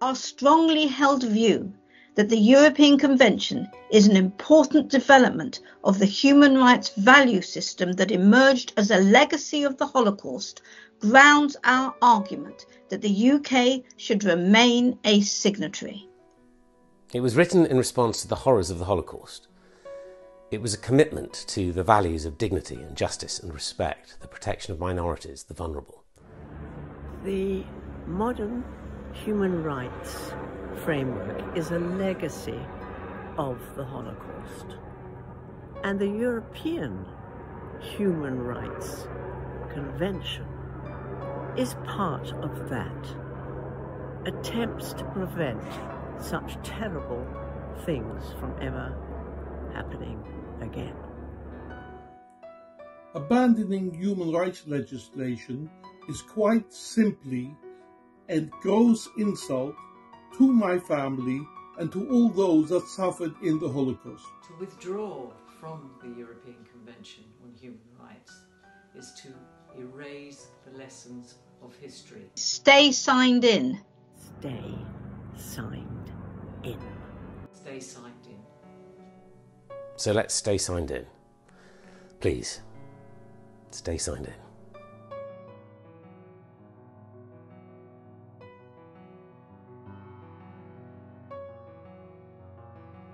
our strongly held view that the European Convention is an important development of the human rights value system that emerged as a legacy of the Holocaust grounds our argument that the UK should remain a signatory. It was written in response to the horrors of the Holocaust. It was a commitment to the values of dignity and justice and respect, the protection of minorities, the vulnerable. The modern human rights framework is a legacy of the Holocaust. And the European Human Rights Convention is part of that. Attempts to prevent such terrible things from ever happening again. Abandoning human rights legislation is quite simply a gross insult to my family and to all those that suffered in the Holocaust. To withdraw from the European Convention on Human Rights is to erase the lessons of history. Stay signed in. Stay signed in. Stay signed in. So let's stay signed in. Please, stay signed in.